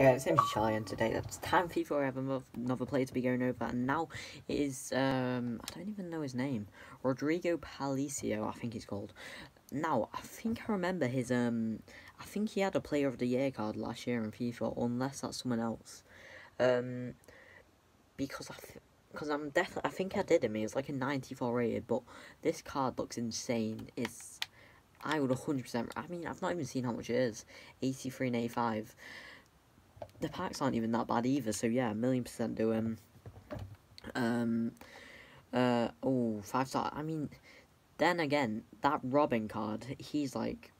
Yeah, it's MC Charlie, and today that's time FIFA. I have another player to be going over, and now it is, um, I don't even know his name. Rodrigo Palacio, I think he's called. Now, I think I remember his, um, I think he had a Player of the Year card last year in FIFA, unless that's someone else. Um, because I, because I'm definitely, I think I did him, he was like a 94 rated, but this card looks insane. It's, I would 100%, I mean, I've not even seen how much it is. 83 and 85 the packs aren't even that bad either. So yeah, a million percent do him. Um, uh, oh, five star. I mean, then again, that Robin card, he's like,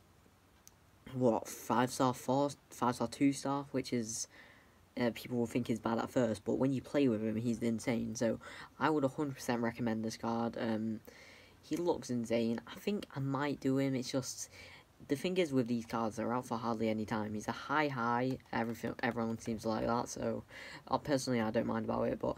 what, five star, four, five star, two star, which is, uh, people will think is bad at first, but when you play with him, he's insane. So I would 100% recommend this card. Um, he looks insane. I think I might do him. It's just the thing is with these cards, they're out for hardly any time. He's a high high. Everything, everyone seems like that. So, uh, personally, I don't mind about it. But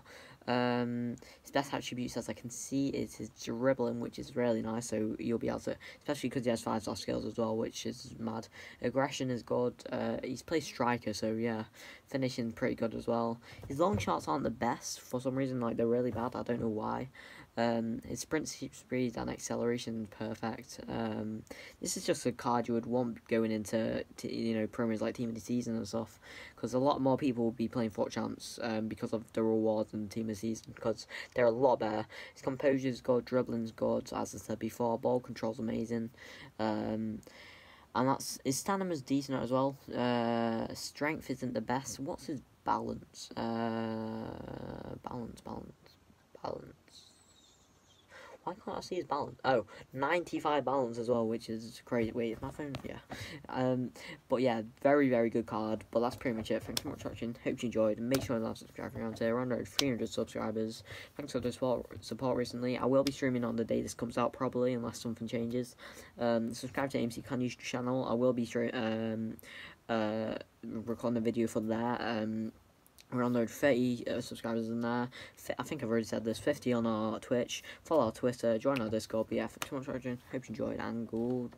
um, his best attributes, as I can see, is his dribbling, which is really nice. So you'll be able to, especially because he has five star skills as well, which is mad. Aggression is good. Uh, he's played striker, so yeah, finishing pretty good as well. His long shots aren't the best for some reason. Like they're really bad. I don't know why. Um, his sprint speed and acceleration perfect. Um, this is just a card you would want going into to, you know premiers like Team of the Season and stuff, because a lot more people will be playing FUT Champs um, because of the rewards and Team of the Season because they're a lot better. His composure's good, dribbling's good, as I said before. Ball control's amazing. Um, and that's his stamina's decent as well. Uh, strength isn't the best. What's his balance? Uh, balance, balance, balance. Why can't I see his balance? Oh, 95 balance as well, which is crazy. Wait, is my phone? Yeah. Um, but yeah, very, very good card. But that's pretty much it. Thanks so much for watching. Hope you enjoyed. Make sure to like, subscribe around here. We're under 300 subscribers. Thanks for the support, support recently. I will be streaming on the day this comes out, probably, unless something changes. Um, subscribe to AMC Kanyu's channel. I will be um, uh, recording a video for that. Um, we're on 30 uh, subscribers in there. I think I've already said this. 50 on our Twitch. Follow our Twitter. Join our Discord. Yeah, thanks so much for. Hope you enjoyed and good